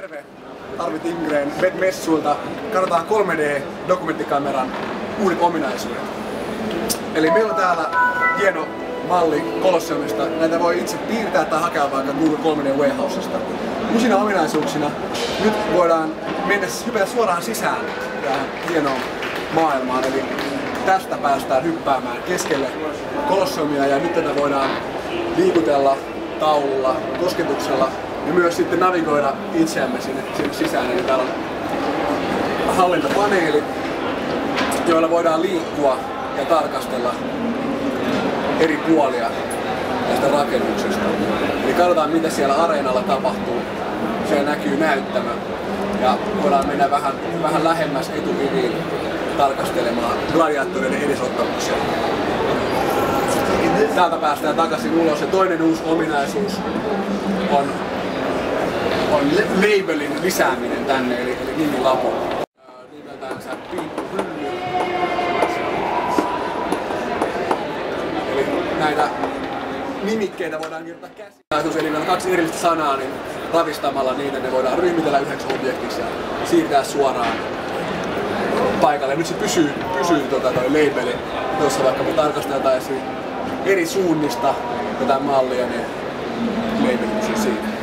Terve! Arvid Ingren Web-messuilta. Katsotaan 3D-dokumenttikameran uudet ominaisuudet. Eli meillä on täällä hieno malli Colosseumista. Näitä voi itse piirtää tai hakea vaikka Google 3D Warehousesta. Uusina ominaisuuksina nyt voidaan mennä hypätä suoraan sisään tähän hienoon maailmaan. Eli tästä päästään hyppäämään keskelle Colosseumia ja nyt tätä voidaan liikutella taululla, kosketuksella ja myös sitten navigoida itseämme sinne, sinne sisään. Eli täällä on hallintapaneeli, joilla voidaan liikkua ja tarkastella eri puolia tästä rakennuksesta. Eli katsotaan mitä siellä areenalla tapahtuu. Siellä näkyy näyttämö ja voidaan mennä vähän, vähän lähemmäs etupiviin tarkastelemaan gladiaattoreiden edesottamuksia. Täältä päästään takaisin ulos ja toinen uusi ominaisuus on, on labelin lisääminen tänne, eli, eli nimilapu. Nimeltänsä. Eli näitä nimikkeitä voidaan kirjoittaa käsiin. Eli on kaksi erillistä sanaa, niin ravistamalla niitä ne voidaan ryhmitellä yhdeksi objektiksi ja siirtää suoraan paikalle. Nyt se pysyy, pysyy tota toi labeli, jossa vaikka me tarkasteltaisiin eri suunnista tätä mallia, niin labeli